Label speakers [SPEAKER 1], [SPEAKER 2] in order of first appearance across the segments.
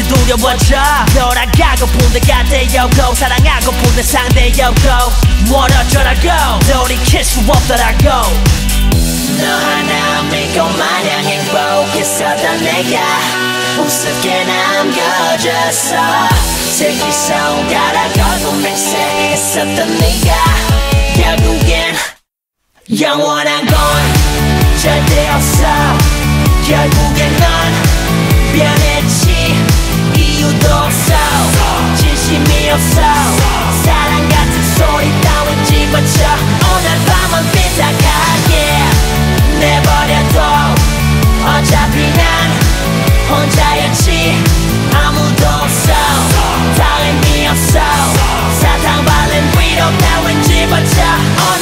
[SPEAKER 1] 없이 두려워져 벼락하고 본대가 되려고 사랑하고 본대 상대여고. 뭘 어쩌라고. 돌이킬 수 없더라고. 너 하나 믿고 마냥 행복했었던 내가 우습게 남겨졌어. 특히 손가락 얼굴 맹세했었던 네가 결국엔 영원한 건 절대 없어. 결국엔 넌 변했지. 없어 진심이 없어. 사랑 같은 소리 따윈 집어쳐. 오늘 밤은 삐딱하게 내버려둬. 어차피 난 혼자였지. 아무도 없어. 다 의미 없어. 사탕 발린 위로 따윈 집어쳐.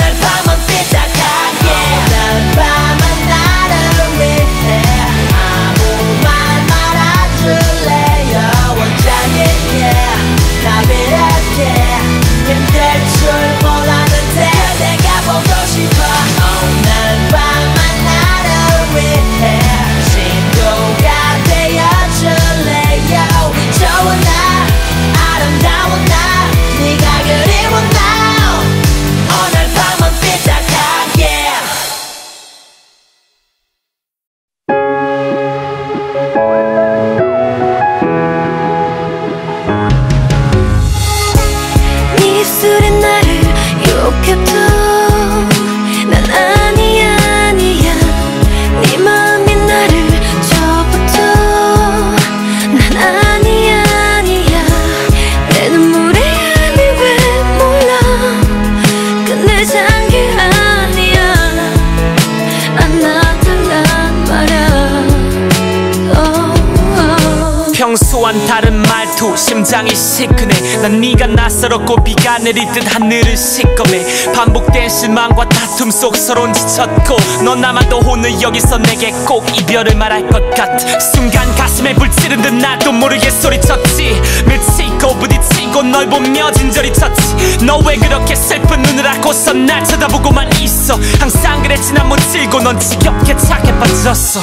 [SPEAKER 2] 내리듯 하늘을 시꺼매 반복된 실망과 다툼 속 서론 지쳤고 넌 아마도 오늘 여기서 내게 꼭 이별을 말할 것 같 순간 가슴에 불치른 듯 나도 모르게 소리쳤지. 밀치고 부딪히고 널 보며 진절이 쳤지. 너 왜 그렇게 슬픈 눈을 하고서 날 쳐다보고만 있어? 항상 그랬지 난 못 질고 넌 지겹게 착해 빠졌어.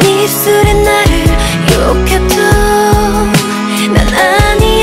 [SPEAKER 3] 네 입술은 나를 욕해도 난 아니.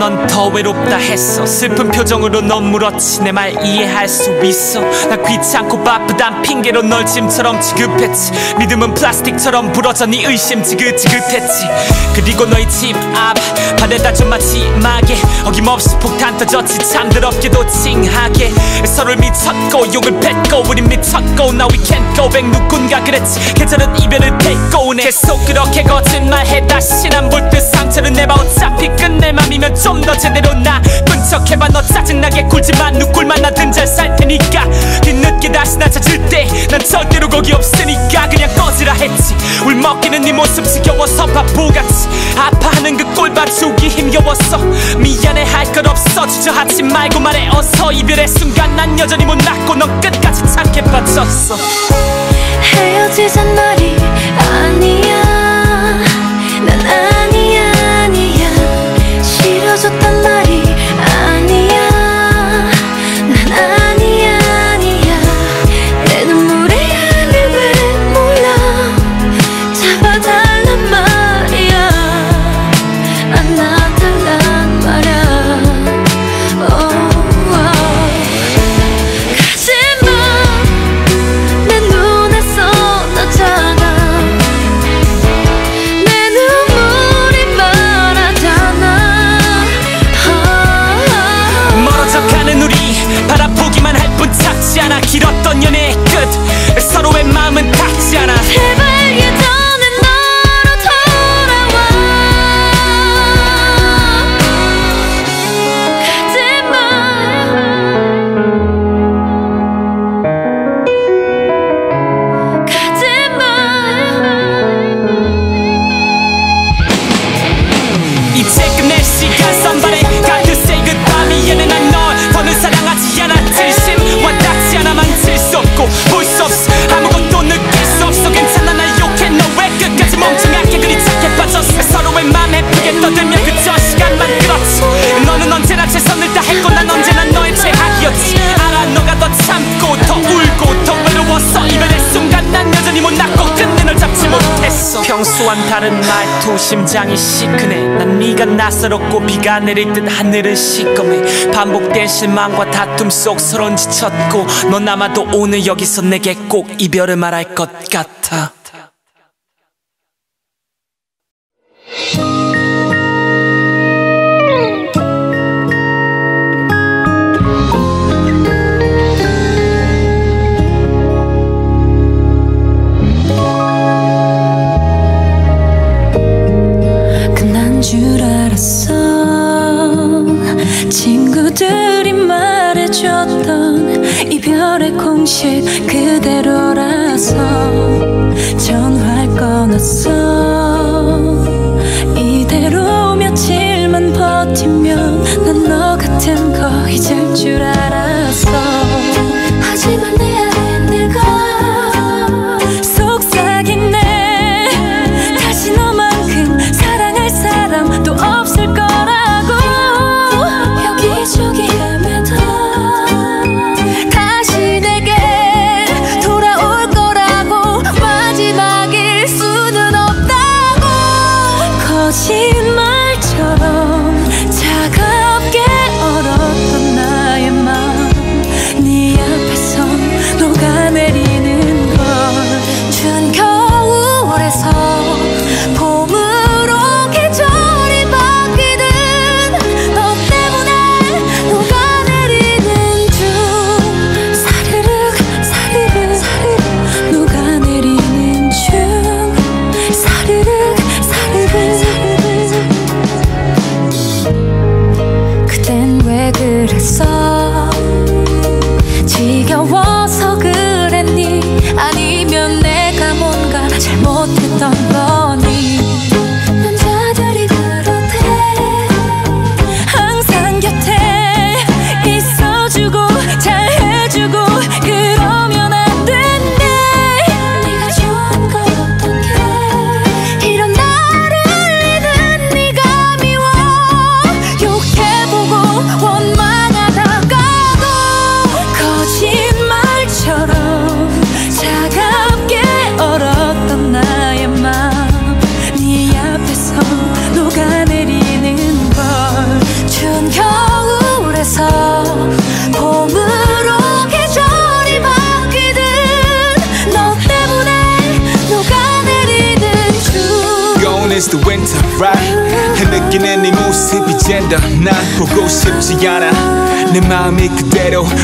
[SPEAKER 2] 넌 더 외롭다 했어. 슬픈 표정으로 넌 물었지. 내 말 이해할 수 있어. 나 귀찮고 바쁘단 핑계로 널 짐처럼 지급했지. 믿음은 플라스틱처럼 부러져 네 의심 지긋지긋했지. 그리고 너희 집 앞 바래다 좀 마지막에 어김없이 폭탄 터졌지. 참 더럽게도 칭하게 서로를 미쳤고 욕을 뱉고 우린 미쳤고 Now we can't go back. 누군가 그랬지. 계절은 이별을 데리고 오네. 계속 그렇게 거짓말해. 다시 난볼듯 상처를 내봐. 어차피 끝낼 맘이면 좀더 제대로 나쁜 척해봐. 너 짜증나게 굴지만 누굴만 나든 잘 살 테니까. 뒤늦게 다시 나 찾을 때 난 절대로 거기 없으니까. 그냥 꺼지라 했지. 울먹이는 네 모습 지겨워서 바보같이 아파하는 그 꼴 봐주기 힘겨웠어. 미안해 할 것 없어. 주저하지 말고 말해 어서. 이별의 순간 난 여전히 못 났고 넌 끝까지 착해 빠졌어.
[SPEAKER 3] 헤어지잔 말이 아니야 싫어졌단 말
[SPEAKER 2] 길었던 연애의 끝. 서로의 마음은 심장이 시큰해. 난 네가 낯설었고 비가 내릴 듯 하늘은 시꺼매. 반복된 실망과 다툼 속 서론 지쳤고 넌 아마도 오늘 여기서 내게 꼭 이별을 말할 것 같아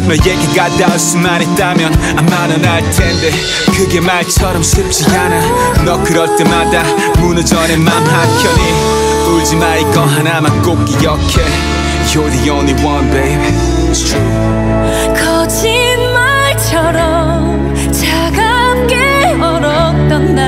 [SPEAKER 4] 너에게가 닿을수만 있다면 아마는 알 텐데. 그게 말처럼 쉽지 않아. 너 그럴 때마다 무너져 내 맘 한켠이 울지마 이거 하나만 꼭 기억해. You're the only one baby. It's true.
[SPEAKER 3] 거짓말처럼 차갑게 얼었던
[SPEAKER 5] 날.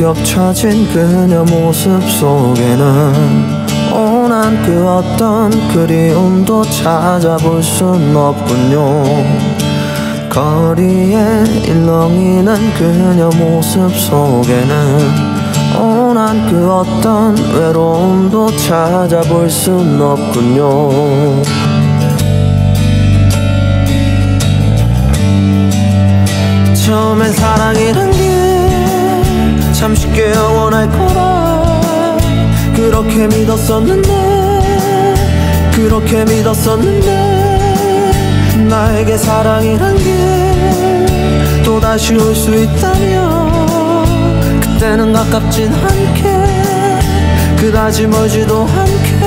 [SPEAKER 5] 겹쳐진 그녀 모습 속에는 오난 그 어떤 그리움도 찾아볼 순 없군요. 거리에 일렁이는 그녀 모습 속에는 오난 그 어떤 외로움도 찾아볼 순 없군요. 처음엔 사랑이란 게 참 쉽게 영원할 거라. 그렇게 믿었었는데 그렇게 믿었었는데 나에게 사랑이란 게 또다시 올 수 있다면 그때는 가깝진 않게 그다지 멀지도 않게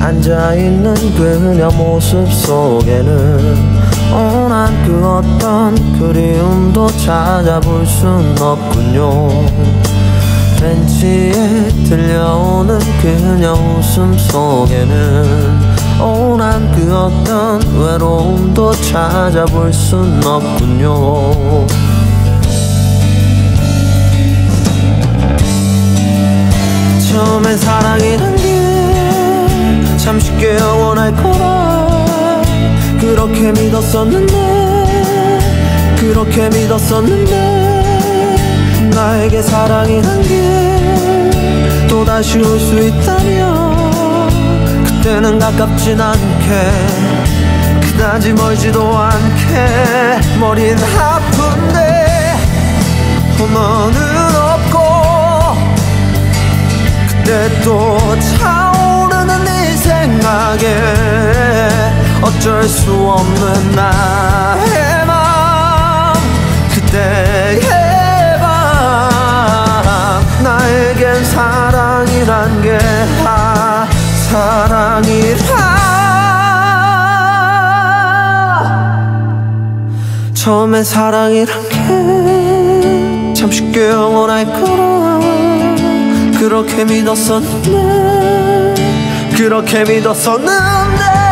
[SPEAKER 5] 앉아있는 그녀 모습 속에는 오난 그 어떤 그리움도 찾아볼 순 없군요. 벤치에 들려오는 그녀 웃음 속에는 오난 그 어떤 외로움도 찾아볼 순 없군요. 처음엔 사랑이란 게 참 쉽게 영원할 거라. 그렇게 믿었었는데 그렇게 믿었었는데 나에게 사랑이란 게 또다시 올 수 있다면 그때는 가깝진 않게 그다지 멀지도 않게 머린 아픈데 너는 없고 그때 또 차오르는 네 생각에 어쩔 수 없는 나의 맘 그때의 밤 나에겐 사랑이란 게다 사랑이라 처음엔 사랑이란 게 참 쉽게 영원할 거라 그렇게 믿었었는데 그렇게 믿었었는데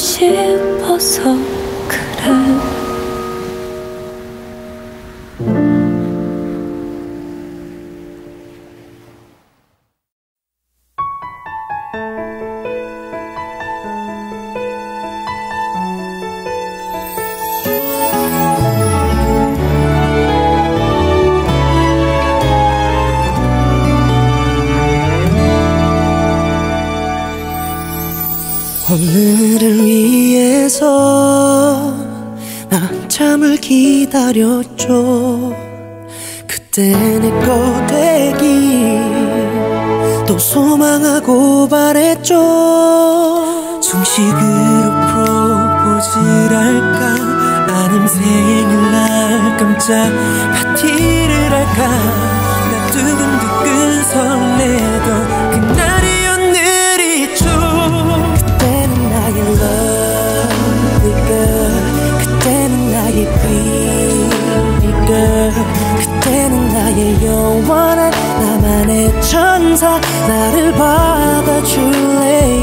[SPEAKER 6] 싶어서 그래.
[SPEAKER 7] 기다렸죠. 그때 내 거대기 또 소망하고 바랬죠. 중식으로 프로포즈를 할까? 아님 생일날 깜짝 파티를 할까? 나 두근두근 설레던 나의 영원한 나만의 천사 나를 받아줄래?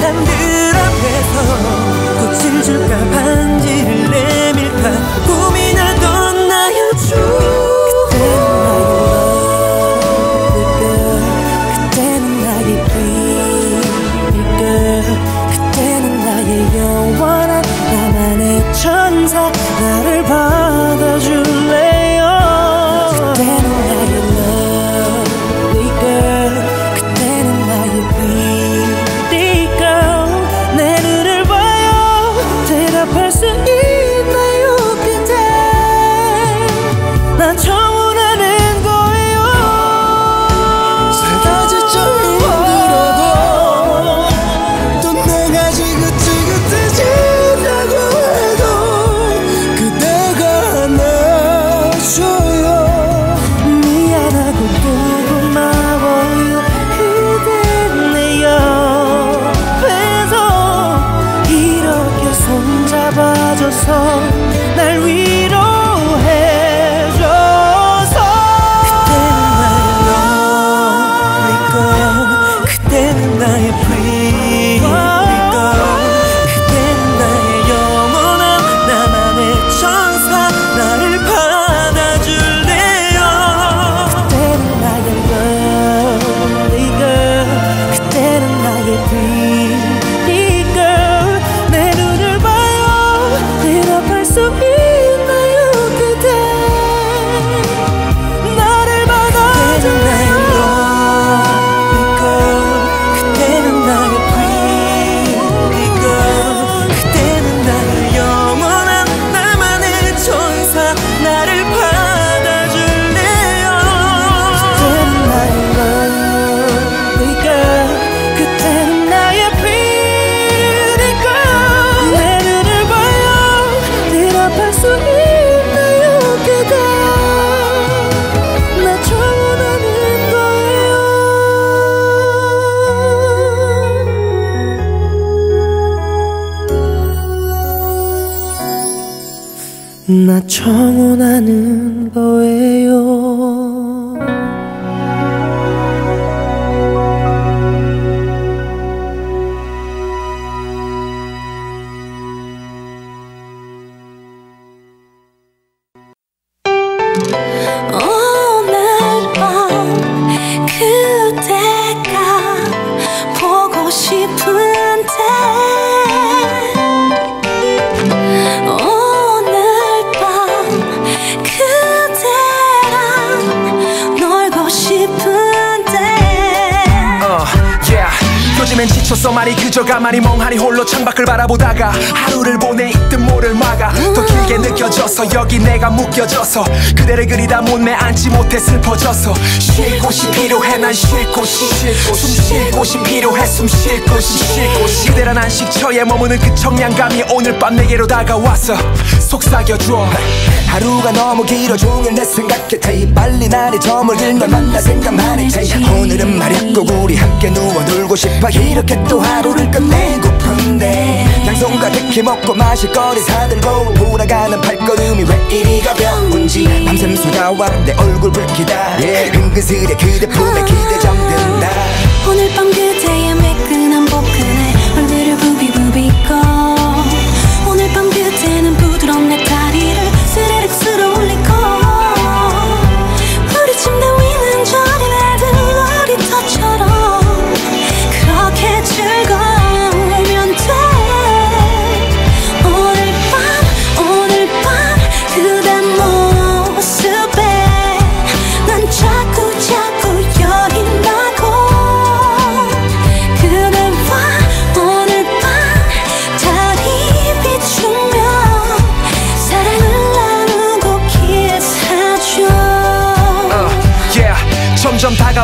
[SPEAKER 7] and
[SPEAKER 8] 요즘엔 지쳤어 말이 그저 가만히 멍하니 홀로 창밖을 바라보다가 하루를 보내 있든 모를 막아 더 길게 느껴져서 여기 내가 묶여져서 그대를 그리다 못내 앉지 못해 슬퍼져서 쉴 곳이 필요해 난 쉴 곳이. 숨쉴 곳이 필요해 숨 쉴 곳이. 그대란 안식처에 머무는 그 청량감이 오늘 밤 내게로 다가왔어 속삭여줘
[SPEAKER 9] 하루가 너무 길어 종일 내 생각해 테이 빨리 날이 저물들 널 만나 생각만 해. 오늘은 말야 꼭 우리 함께 누워 놀고 싶어 이렇게 또 하루를 끝내고픈데. 양손 가득히 먹고 마실 거리 사들고 돌아가는 발걸음이 왜 이리 가벼운지. 밤샘 수다와 내 얼굴 붉히다. 은근슬에 그대 품에 기대 잠든다
[SPEAKER 3] 오늘 밤 그대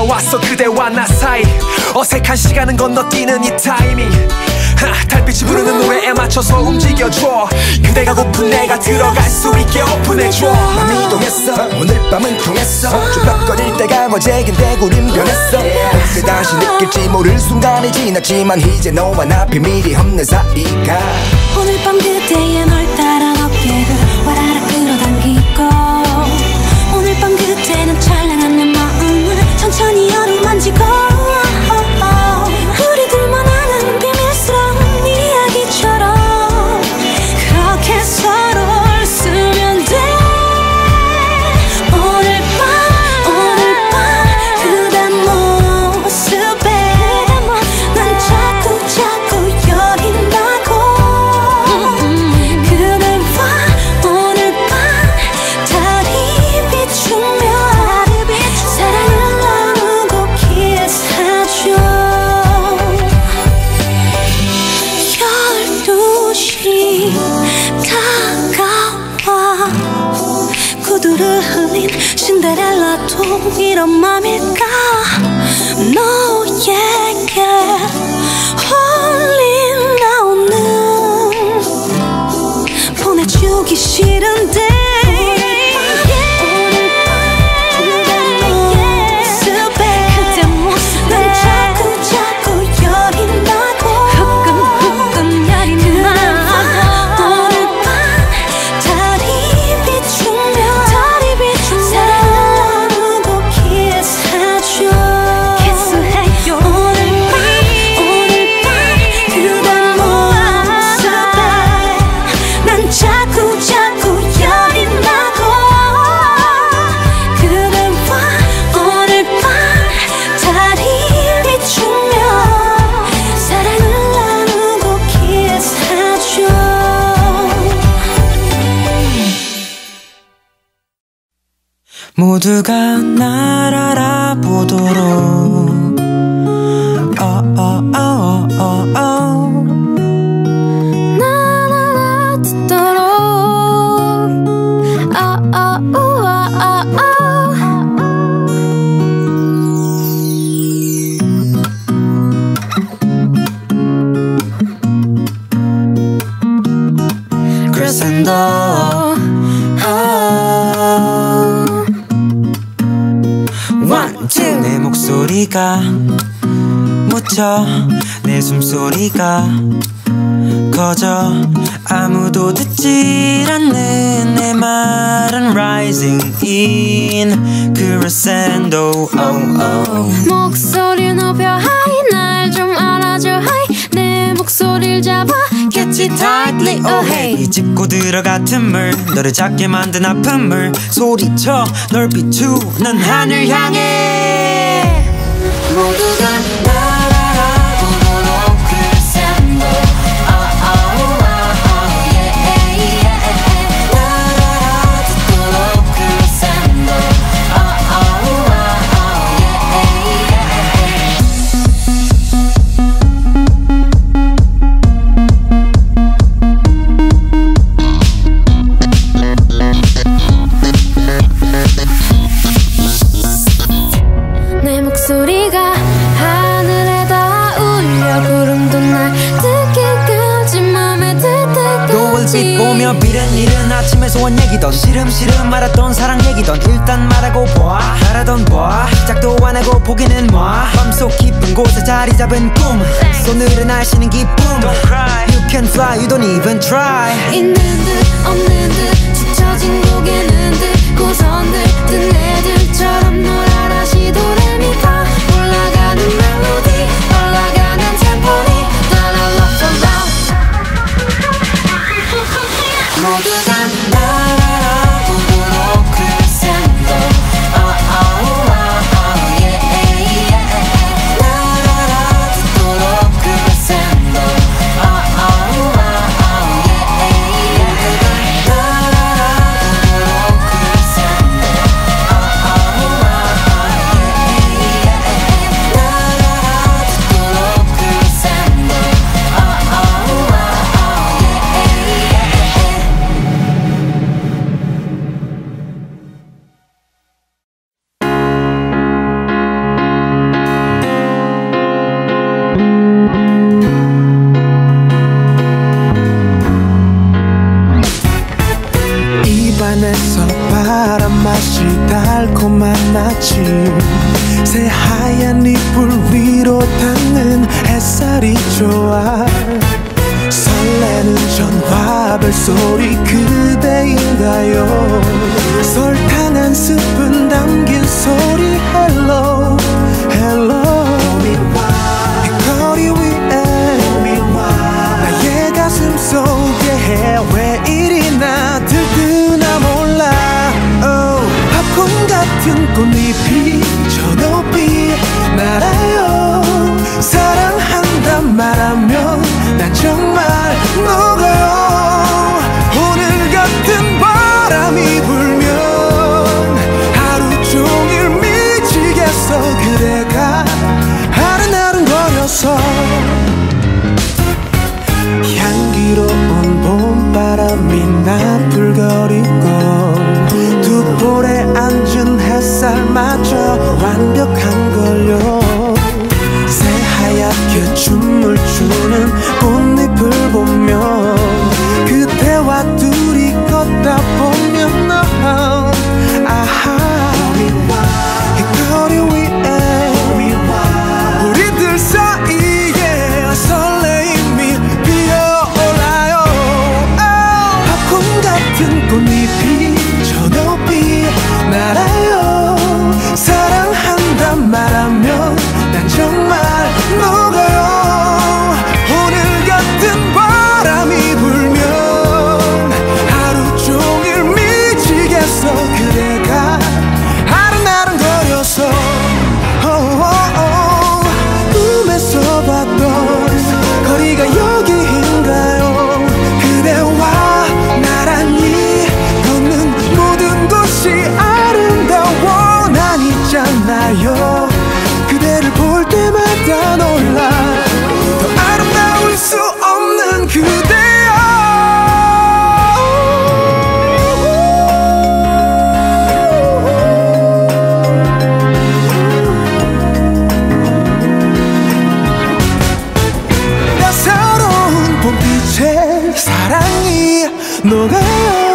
[SPEAKER 8] 다가왔어 그대와 나 사이. 어색한 시간은 건너뛰는 이 타이밍. 하, 달빛이 부르는 노래에 맞춰서 움직여줘. 그대가 고픈 내가 들어갈 수 있게 오픈해줘.
[SPEAKER 9] 맘이 동했어. 오늘 밤은 통했어. 주먹거릴 때가 어제긴데 우린 변했어. 언제 다시 느낄지 모를 순간이 지났지만 이제 너와 나 비밀이 없는 사이가.
[SPEAKER 3] 오늘 밤 그대의
[SPEAKER 10] in crescendo oh, oh.
[SPEAKER 3] 목소리 높여 high 날 좀 알아줘. high 내 목소리를 잡아.
[SPEAKER 10] Catch it tightly oh hey. 이 짚고 들어가 틈을 너를 작게 만든 아픔을 소리쳐 널 비추는 하늘 향해. 모두가 자리 잡은 꿈. 손으로 날씨는 기쁨. Don't cry. You can fly you don't even try.
[SPEAKER 3] 있는 듯 없는 듯 지쳐진 고개는 듯 고선들 든 애들처럼 널 알아
[SPEAKER 11] 시도해 하얀 이불 위로 닿는 햇살이 좋아. 설레는 전화벨 소리 그대인가요? 설탕 한 스푼 담긴 소리 Hello Hello 거리 위에 나의 가슴 속에 해왜 이리나 들뜨나 몰라. Oh, 팝콘 같은 꽃잎이 난 정말 녹아요. 오늘 같은 바람이 불면 하루 종일 미치겠어. 그대가 아른아른거려서 향기로운 봄바람이 나풀거리고 두 볼에 앉은 햇살 마저 완벽한 사랑이 녹아요.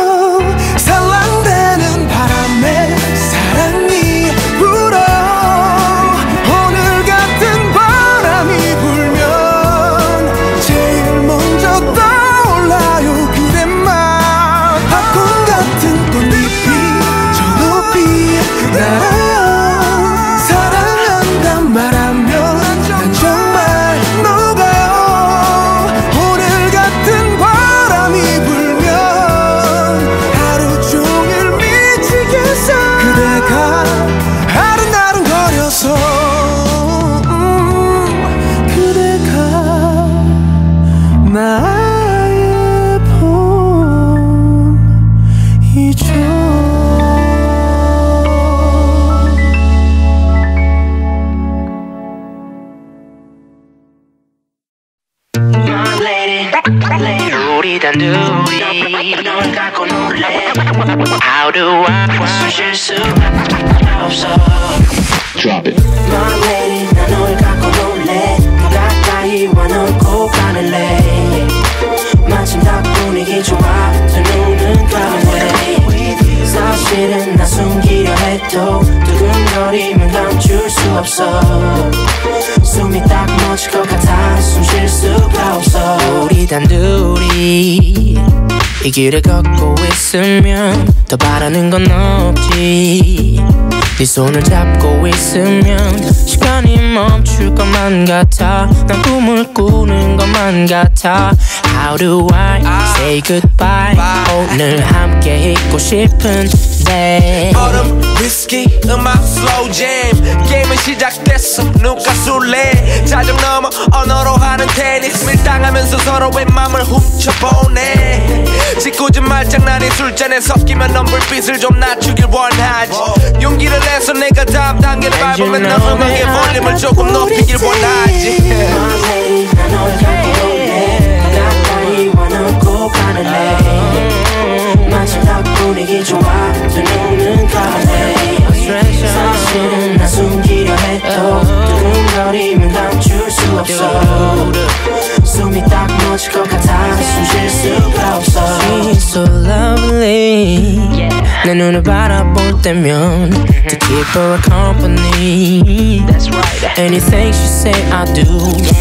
[SPEAKER 12] 길을 걷고 있으면 더 바라는 건 없지. 네 손을 잡고 있으면 시간이 멈출 것만 같아. 난 꿈을 꾸는 것만 같아 How do I say goodbye? 오늘 함께 있고 싶은데.
[SPEAKER 13] 얼음 위스키 음악 slow jam 게임은 시작됐어. 누가 술래? 자정 넘어 언어로 하는 테니스. 밀당하면서 서로의 맘을 훔쳐보네 짓궂은 말장난이 술잔에 섞이면 넌 불빛을 좀 낮추길 원하지. 용기를 내서 내가 다음 단계를 밟으면 넌 음악의 볼륨을 조금 높이길 원하지.
[SPEAKER 12] 가까이 와놓고 가늘래 마침 딱 분위기 좋아. 두 눈은 감을래 사실은 나 숨기려 해도 두근거리면 감출 수 없어. 숨이 딱 멎을 것 같아. 숨쉴 수가 없어. She's so lovely 내 눈을 바라볼 때면 To keep her company. Anything she say I do.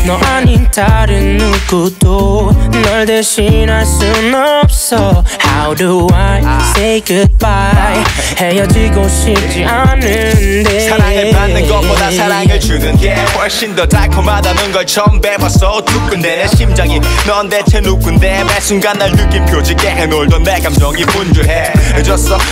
[SPEAKER 12] 너 아닌 다른 누구도 널 대신할 순 없어. How do I say goodbye? 헤어지고 싶지 않은데.
[SPEAKER 4] 사랑을 받는 것보다 사랑을 주는 게 훨씬 더 달콤하다는 걸 처음 배웠어. 두근대 내 심장이 넌 대체 누군데? 매 순간 날 느낌표지게 해놀던 내 감정이 분주해 늦었어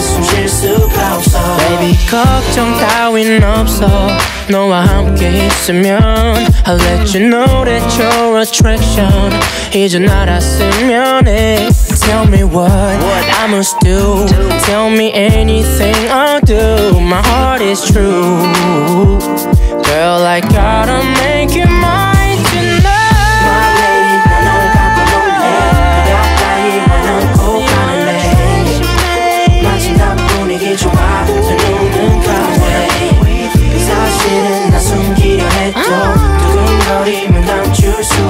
[SPEAKER 4] 숨
[SPEAKER 12] 쉴 수가 없어 Baby 걱정 따윈 없어 너와 함께 있으면 I'll let you know that your attraction 이제 알았으면 해 Tell me what I must do Tell me anything I'll do My heart is true Girl I gotta make you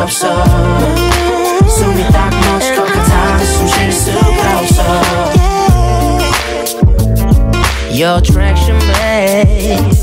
[SPEAKER 12] 없어 숨이 딱 멎을 것 같아 숨 쉴 수가 없어 Your attraction babe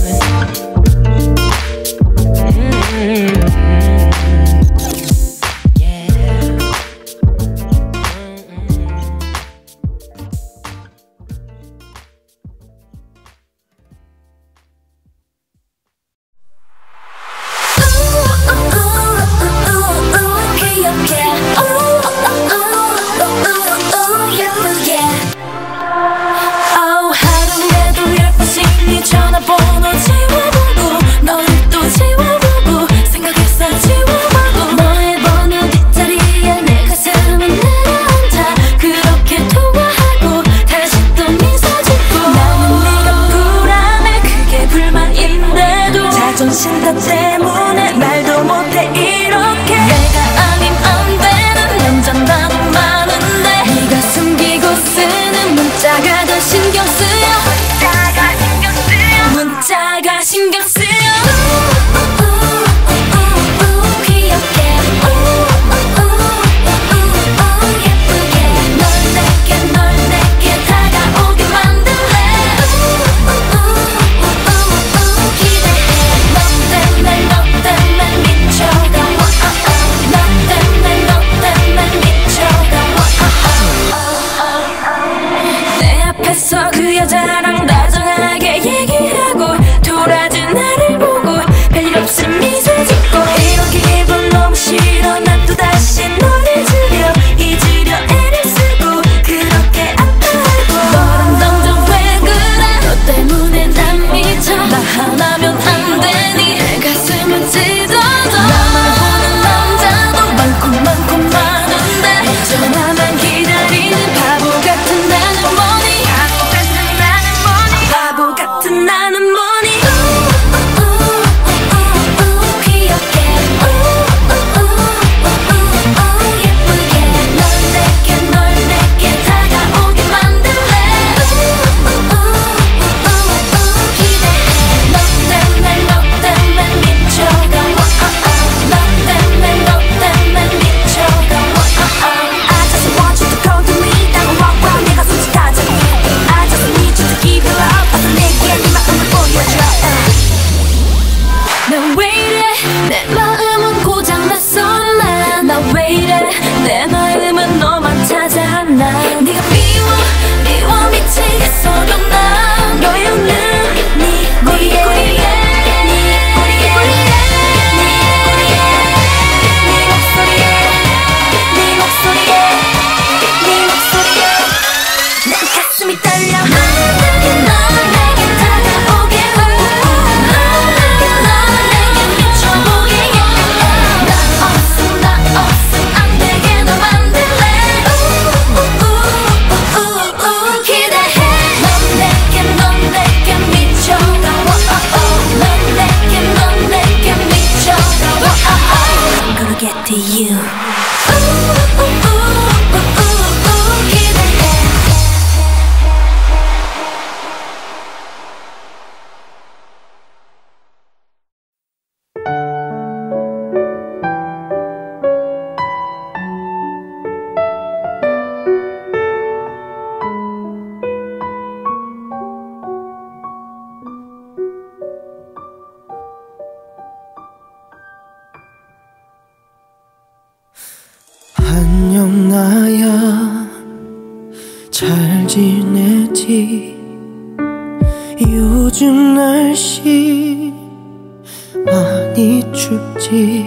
[SPEAKER 3] 감기.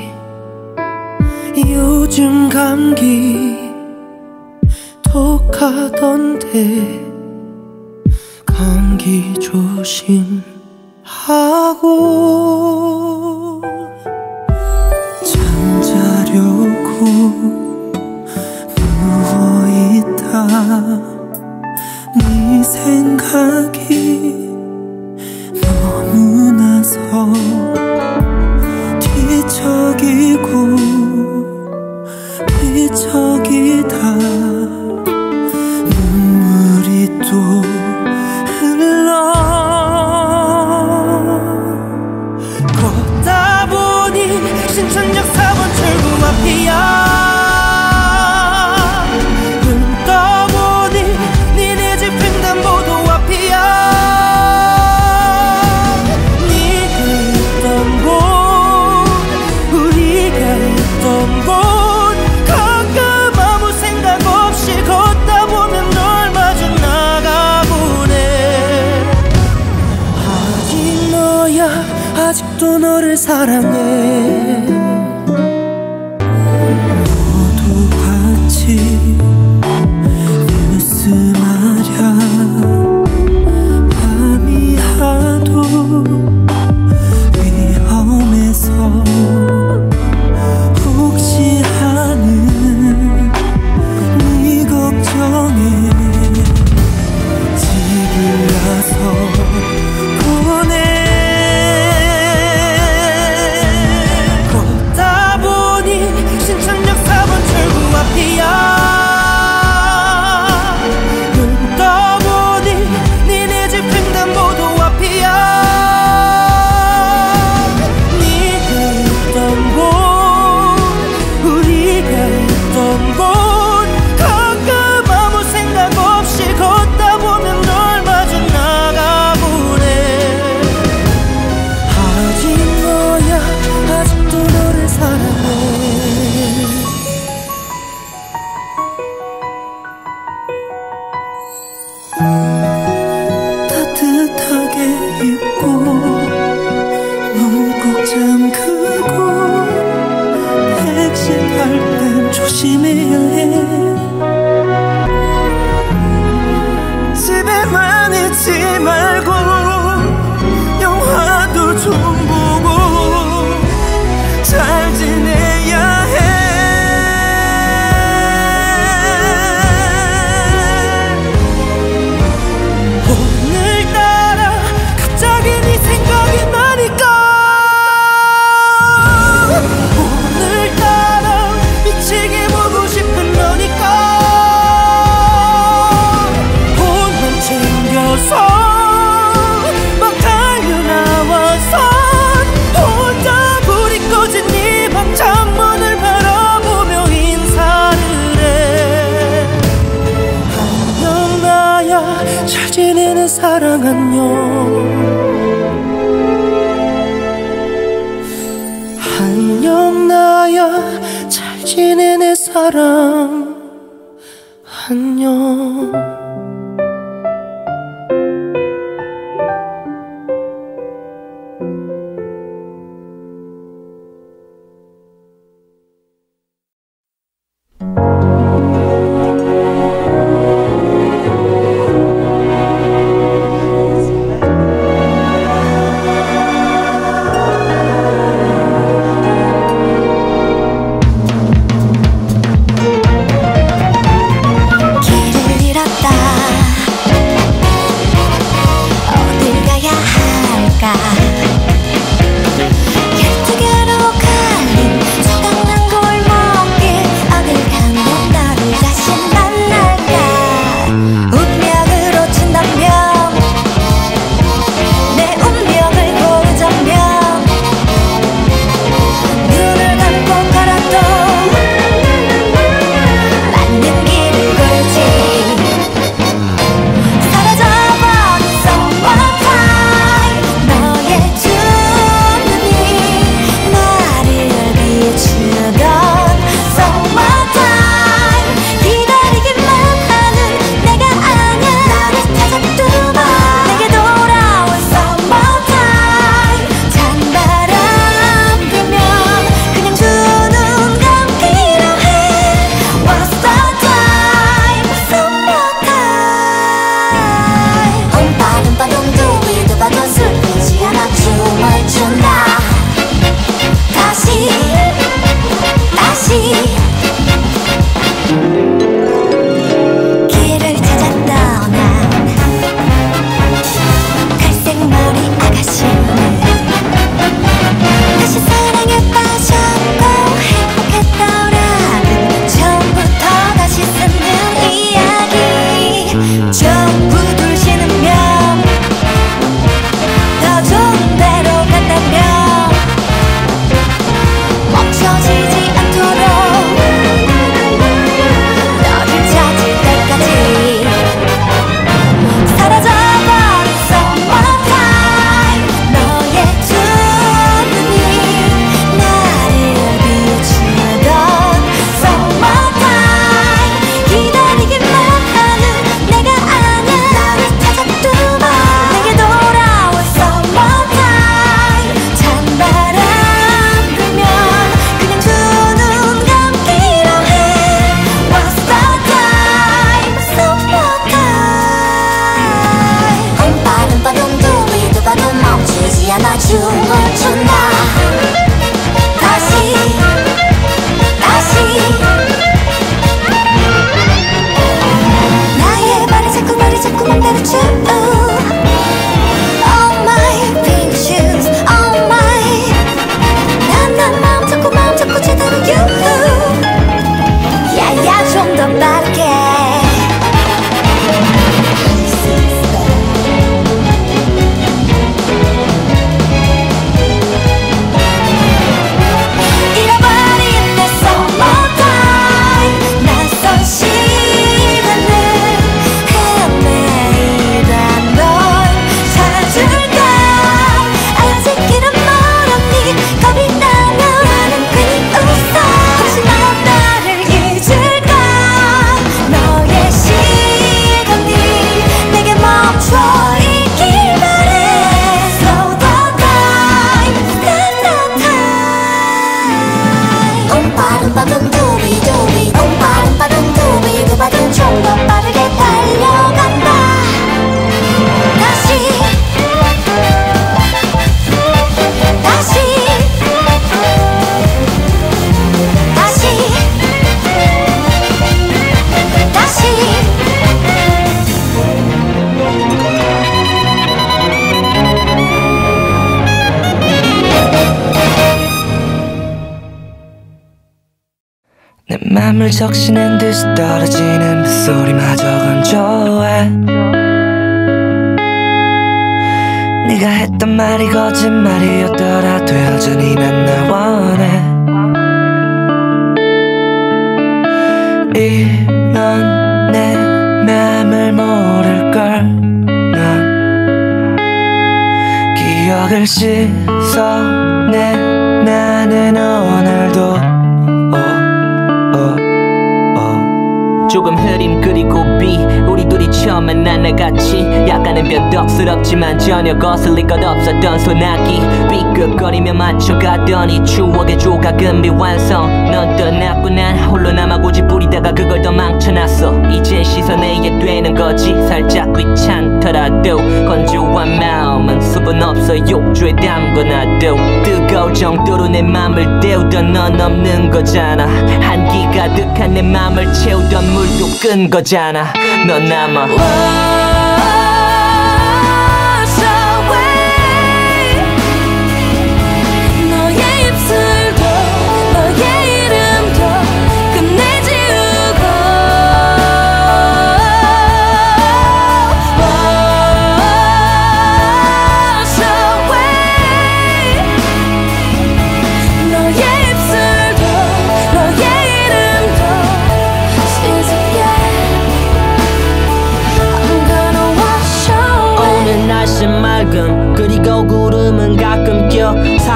[SPEAKER 14] 요즘 감기 독하던데 감기 조심하고 잠자려고 누워있다. 네 생각이 너무나 서 기적이고
[SPEAKER 11] 기적이다.
[SPEAKER 15] 맘을 적시는 듯이 떨어지는 빗소리마저 건조해. 네가 했던 말이 거짓말이었더라도 여전히 난 널 원해. 이런 내 맘을 모를걸 넌 기억을 씻어내 나는 오늘도
[SPEAKER 3] 흐림 그리고 비 우리 둘이 처음 만난 날 같이 약간은 변덕스럽지만 전혀 거슬릴 것 없었던 소나기 삐끗거리며 맞춰가더니 추억의 조각은 미완성. 넌 떠났고 난 홀로 남아 고집 부리다가 그걸 더 망쳐놨어. 이제 시선에 되는 거지. 살짝 귀찮더라도 건조한 마음은 수분 없어 욕조에 담궈놔도 뜨거울 정도로 내 맘을 때우던 넌 없는 거잖아. 한기 가득한 내 맘을 채우던 물도 끈 거잖아. 넌남 아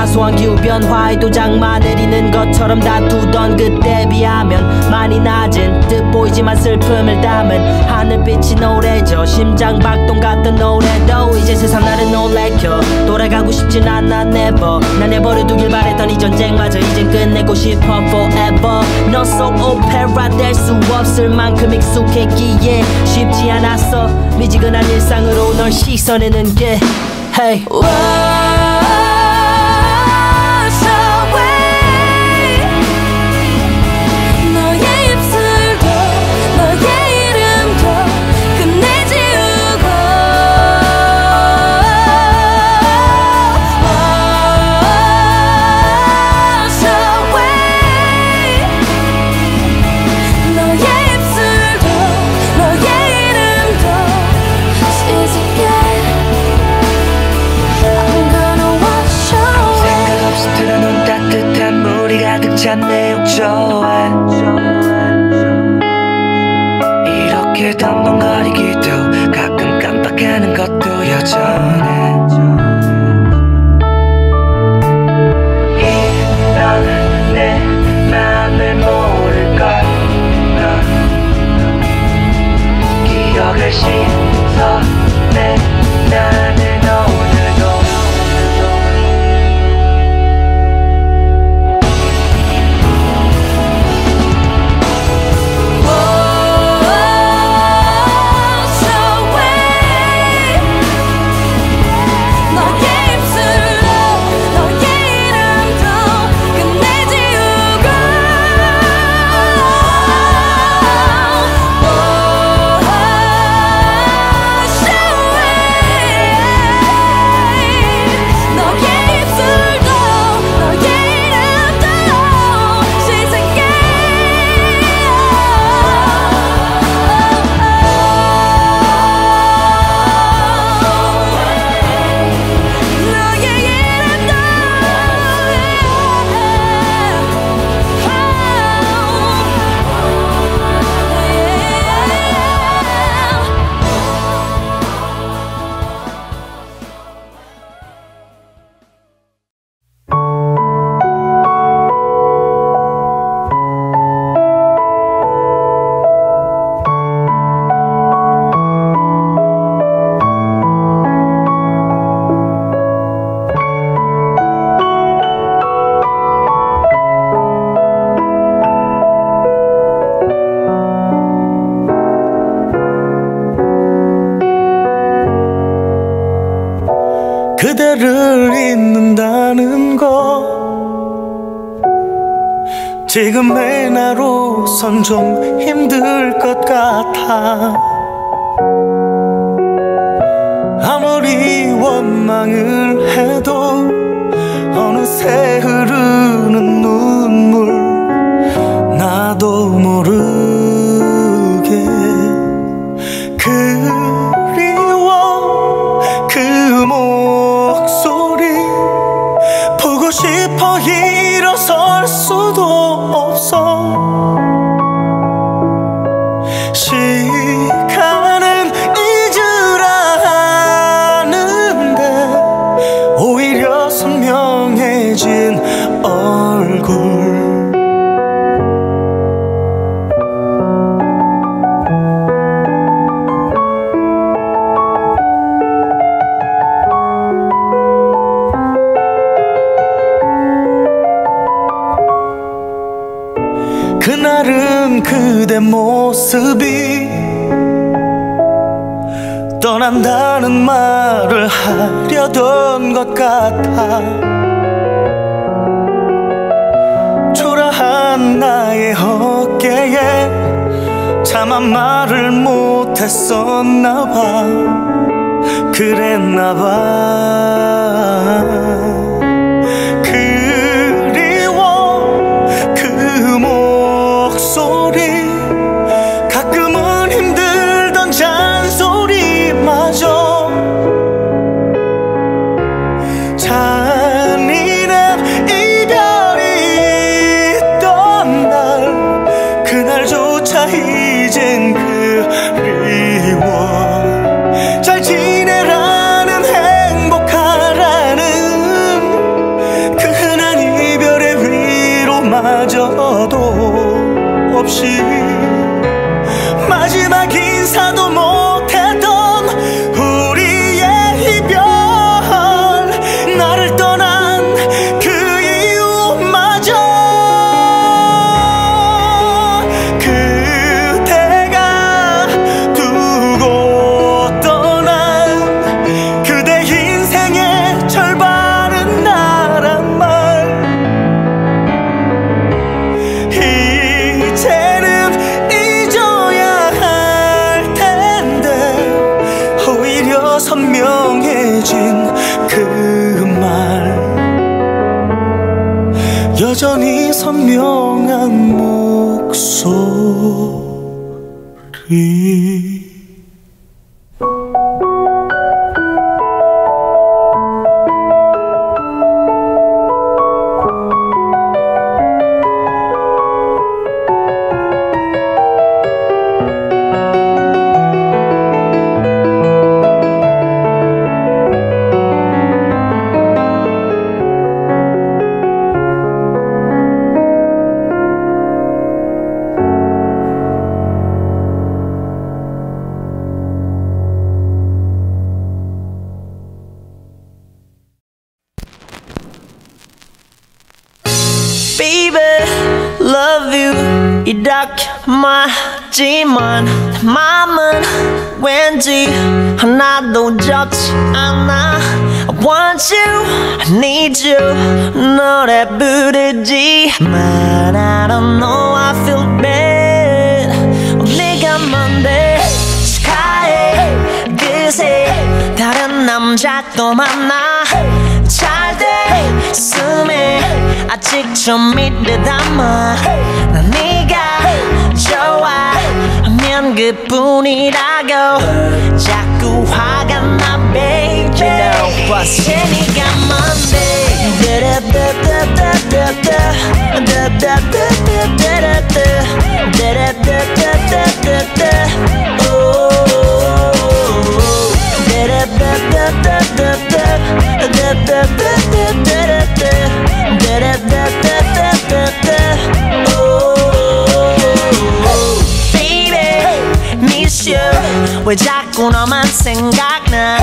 [SPEAKER 3] 사소한 기후변화에도 장마 내리는 것처럼 다투던 그때 비하면 많이 낮은 듯 보이지만 슬픔을 담은 하늘빛이 노래져 심장 박동 같던 노래도 이제 세상 나를 놀래켜. 돌아가고 싶진 않아 never. 난 내버려두길 바랬던 이 전쟁마저 이젠 끝내고 싶어 forever. 넌속 오페라 될수 없을 만큼 익숙했기에 쉽지 않았어. 미지근한 일상으로 널 씻어내는 게 Hey
[SPEAKER 16] 그대를 잊는다는 거. 지금의 나로선 좀 힘들 것 같아. 아무리 원망을 해도 어느새 흐르는 눈물 나도 모르게 그 모습이 떠난다는 말을 하려던 것 같아. 초라한 나의 어깨에 차마 말을 못했었나 봐. 그랬나 봐. 그 목소리 마저도 없이 마지막 인사도 못
[SPEAKER 1] 하나도 좋지 않아 I want you, I need you. 노래 부르지만 I don't know, I feel bad. 네가 뭔데 sky 그새 다른 남자 또 만나 잘돼 숨에 아직 좀 믿을 담아 난 네가 좋아 하면 그뿐이라고 자꾸 화가 나 baby You know 네가 뭔데 Baby, 자꾸 너만 생각나.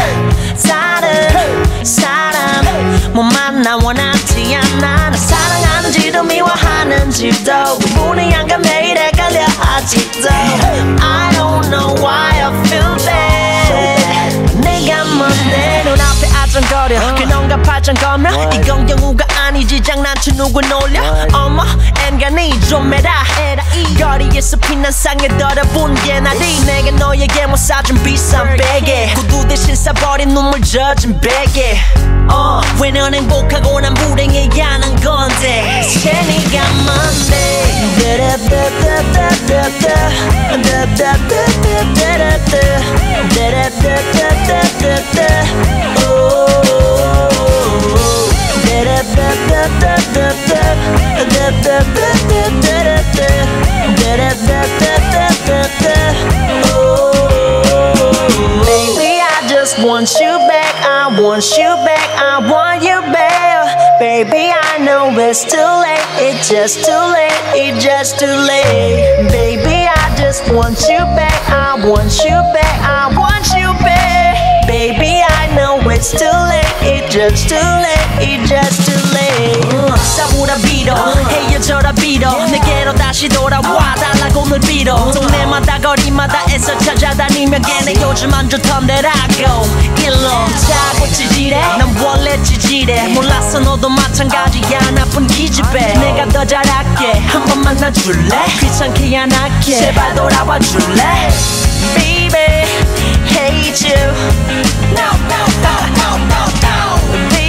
[SPEAKER 1] 다른 사람 못 만나 원하지 않아. 나 사랑하는지도 미워하는지도 구분이 안가 매일 헷갈려 아직도. I don't know why I feel bad. 내가 뭔데 눈앞에 아주 발전거려. 그놈과 발전거면 이건 경우가 아니지. 장난쳐 누구 놀려? 어머 엔간히 좀 해라 거리에서 피난 상에 떨어본 게 나리 내게 너에게 못 사준 비싼 베개. 구두 대신 싸버린 눈물 젖은 베개. 어, 왜넌 행복하고 난 불행해야 하는 건데? 재미가 뭔데 Baby, I just want you back. I want you back. I want you back. Baby, I know it's too late. It's just too late. It's just too late. Baby, I just want you back. I want you back. Just too late. Just too late. 싸우라 빌어. 헤어져라 빌어. 내게로 다시 돌아와 달라고 늘 빌어. 동네마다 거리마다 애써 찾아다니며 걔네 요즘 안 좋던데라고 일로 자고 찌질해 난 원래 찌질해 몰랐어 너도 마찬가지야 나쁜 기집애 내가 더 잘할게 한 번 만나줄래 귀찮게 안 할게 제발 돌아와 줄래 Baby hate you. No no no no no no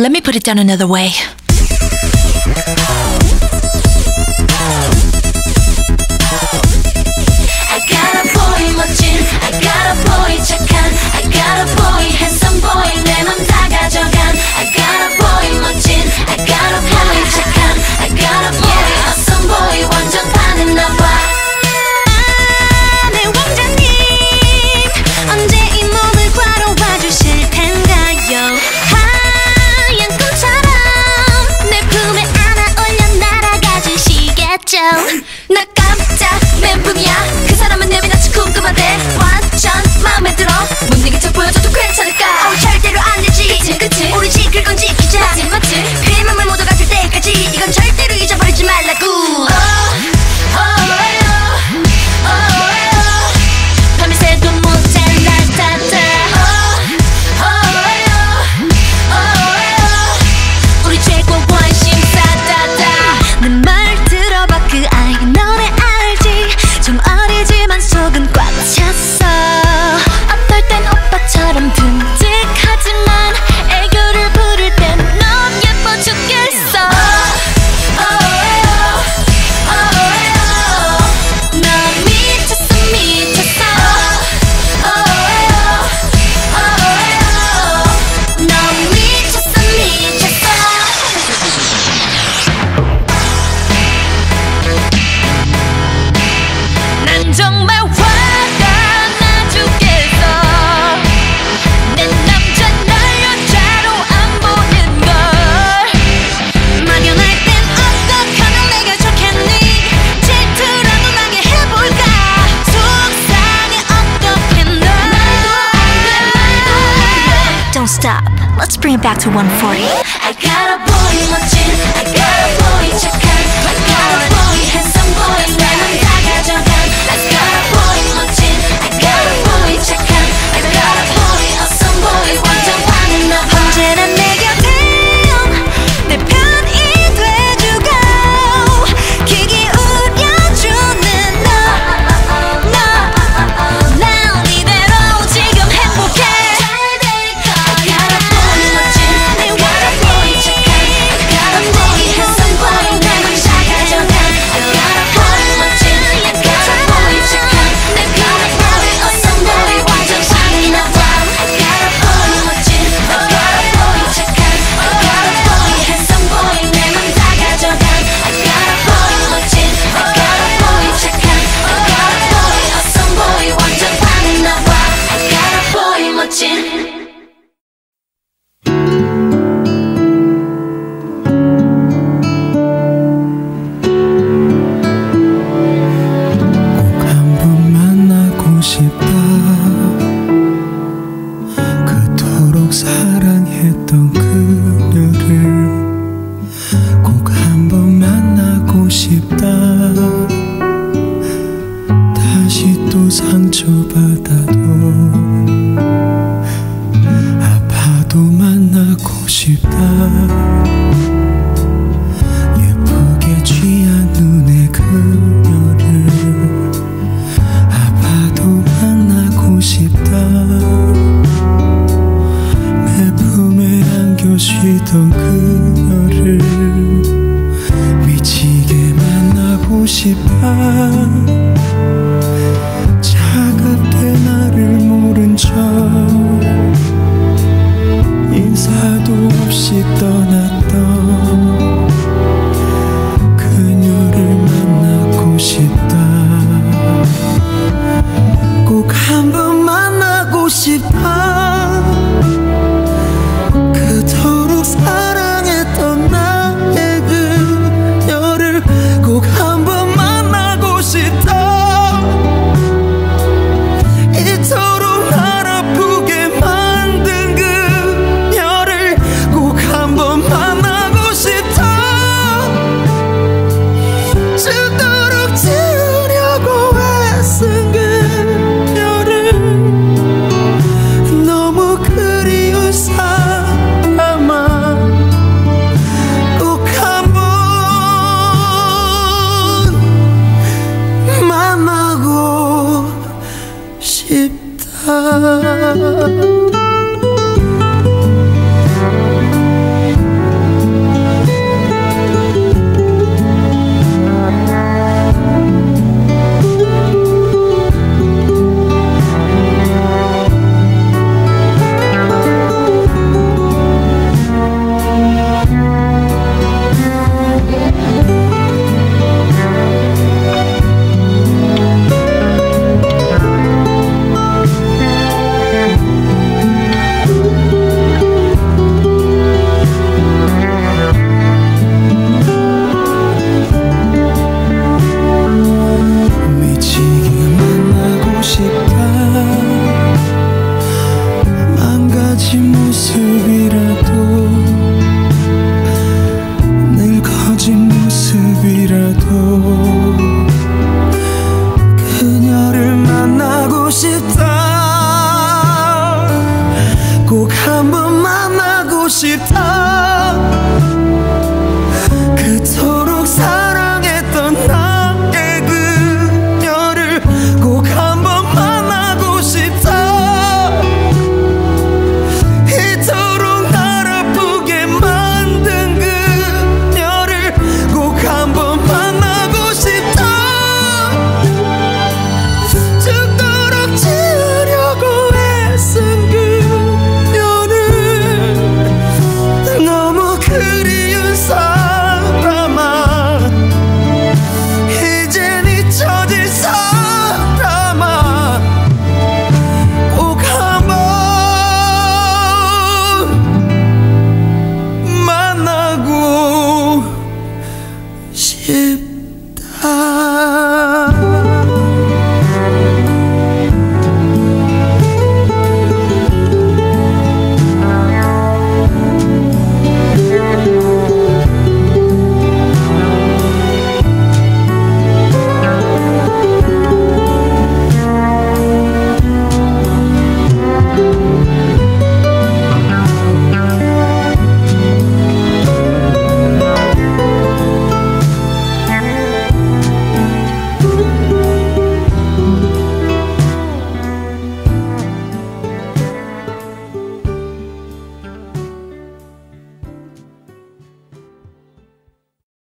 [SPEAKER 3] Let me put it down another way.